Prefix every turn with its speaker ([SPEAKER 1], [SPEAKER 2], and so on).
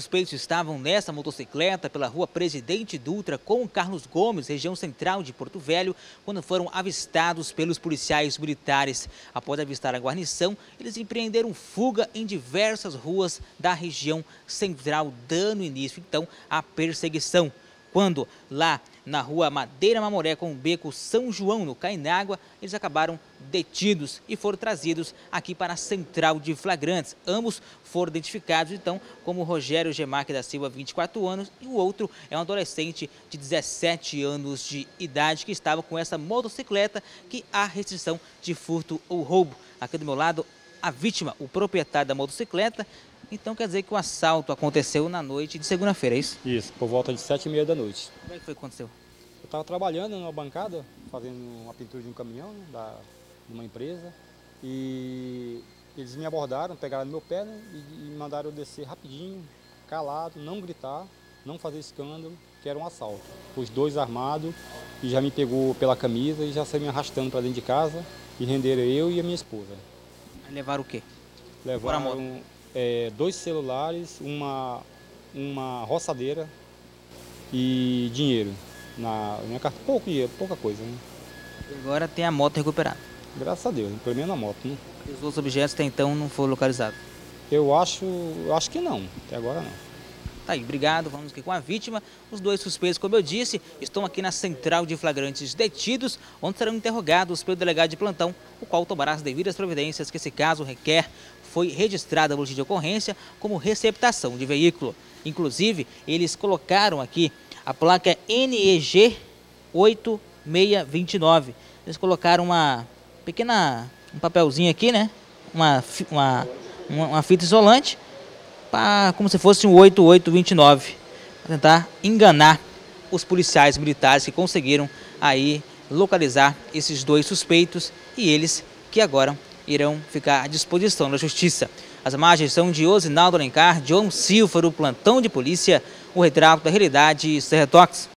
[SPEAKER 1] Os suspeitos estavam nessa motocicleta pela rua Presidente Dutra com Carlos Gomes, região central de Porto Velho, quando foram avistados pelos policiais militares. Após avistar a guarnição, eles empreenderam fuga em diversas ruas da região central, dando início então à perseguição quando lá na rua Madeira Mamoré com o beco São João, no Cainágua, eles acabaram detidos e foram trazidos aqui para a central de flagrantes. Ambos foram identificados, então, como Rogério Gemac da Silva, 24 anos, e o outro é um adolescente de 17 anos de idade que estava com essa motocicleta que há restrição de furto ou roubo. Aqui do meu lado, a vítima, o proprietário da motocicleta, então quer dizer que o assalto aconteceu na noite de segunda-feira, é isso?
[SPEAKER 2] Isso, por volta de sete e meia da noite.
[SPEAKER 1] Como é que foi que aconteceu?
[SPEAKER 2] Eu estava trabalhando numa bancada, fazendo uma pintura de um caminhão, né, da, de uma empresa, e eles me abordaram, pegaram no meu pé né, e, e mandaram eu descer rapidinho, calado, não gritar, não fazer escândalo, que era um assalto. Os dois armados, e já me pegou pela camisa e já saiu me arrastando para dentro de casa, e renderam eu e a minha esposa.
[SPEAKER 1] Levaram o quê?
[SPEAKER 2] Levaram é, dois celulares, uma, uma roçadeira e dinheiro. Na minha carta, pouco dinheiro, pouca coisa. Né?
[SPEAKER 1] E agora tem a moto recuperada.
[SPEAKER 2] Graças a Deus, pelo menos a moto. Né?
[SPEAKER 1] E os outros objetos até então não foram localizados?
[SPEAKER 2] Eu acho, eu acho que não, até agora não.
[SPEAKER 1] Tá aí, obrigado. Vamos aqui com a vítima. Os dois suspeitos, como eu disse, estão aqui na central de flagrantes detidos, onde serão interrogados pelo delegado de plantão, o qual tomará as devidas providências que esse caso requer. Foi registrada a boletim de ocorrência como receptação de veículo. Inclusive, eles colocaram aqui a placa NEG 8629. Eles colocaram uma pequena, um papelzinho aqui, né? Uma, uma, uma fita isolante pra, como se fosse um 8829, para tentar enganar os policiais militares que conseguiram aí localizar esses dois suspeitos e eles que agora irão ficar à disposição da justiça. As imagens são de Osinaldo Alencar, John Silva, o plantão de polícia, o retrato da realidade Serra Tox.